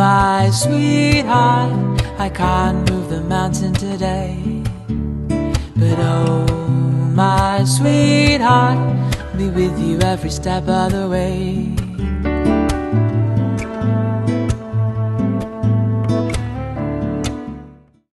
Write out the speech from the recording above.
My sweetheart, I can't move the mountain today. But oh, my sweetheart, be with you every step of the way.